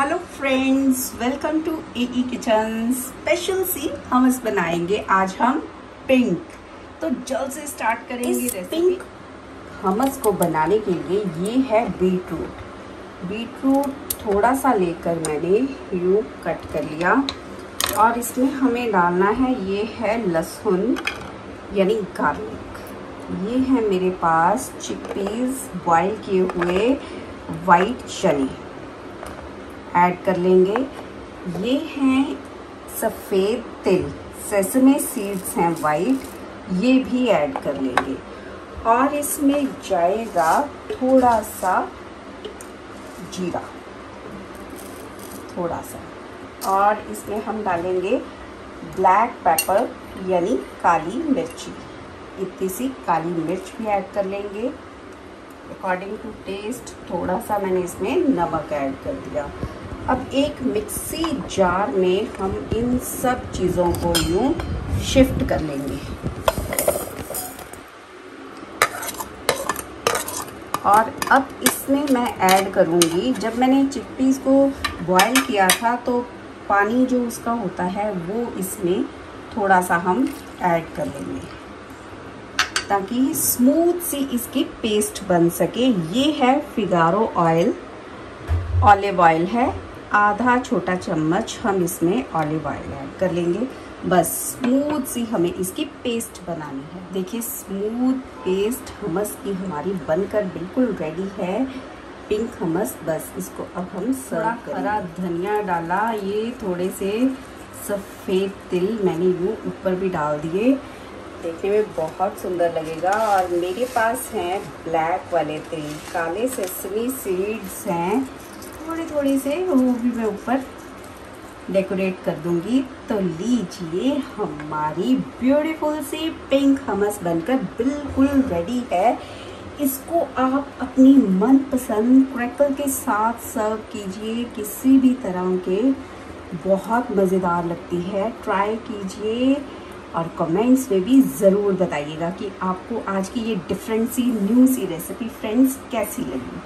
Hello friends welcome to E kitchen special C hummus बनाएँगे आज हम पिंक तो जल्द से स्टार्ट करेंगे इस पिंक हमस को बनाने के लिए ये है बीटरूट बीटरूट थोड़ा सा लेकर मैंने यू कट कर लिया. और इसमें हमें डालना है ये है लहसुन यानी गार्लिक ये है मेरे पास चिकपीस बॉईल किए हुए वाइट चने ऐड कर लेंगे। ये हैं सफ़ेद तिल। सेसमे सीड्स हैं वाइट ये भी ऐड कर लेंगे। और इसमें जाएगा थोड़ा सा जीरा। थोड़ा सा और इसमें हम डालेंगे ब्लैक पेपर, यानी काली मिर्ची। इतनी सी काली मिर्च भी ऐड कर लेंगे। अकॉर्डिंग टू टेस्ट थोड़ा सा मैंने इसमें नमक ऐड कर दिया। अब एक मिक्सी जार में हम इन सब चीज़ों को यूँ शिफ्ट कर लेंगे। और अब इसमें मैं ऐड करूँगी, जब मैंने चिकपीस को बॉईल किया था तो पानी जो उसका होता है, वो इसमें थोड़ा सा हम ऐड कर लेंगे। ताकि स्मूथ सी इसकी पेस्ट बन सके। ये है फिगारो ऑयल ऑलिव ऑयल है। आधा छोटा चम्मच हम इसमें ऑलिव ऑयल ऐड कर लेंगे। बस स्मूथ सी हमें इसकी पेस्ट बनानी है। देखिए स्मूथ पेस्ट हमस की हमारी बनकर बिल्कुल रेडी है। पिंक हमस बस इसको अब हम सर्व हरा धनिया डाला ये थोड़े से सफ़ेद तिल मैंने यूँ ऊपर भी डाल दिए। देखने में बहुत सुंदर लगेगा और मेरे पास हैं ब्लैक वाले तिल। काले सेसमी सीड्स हैं। थोड़ी थोड़ी से वो भी मैं ऊपर डेकोरेट कर दूँगी। तो लीजिए हमारी ब्यूटीफुल सी पिंक हमस बनकर बिल्कुल रेडी है। इसको आप अपनी मनपसंद क्रैकल के साथ सर्व कीजिए। किसी भी तरह के बहुत मज़ेदार लगती है। ट्राई कीजिए और कमेंट्स में भी ज़रूर बताइएगा कि आपको आज की ये डिफरेंट सी न्यू सी रेसिपी फ्रेंड्स कैसी लगी।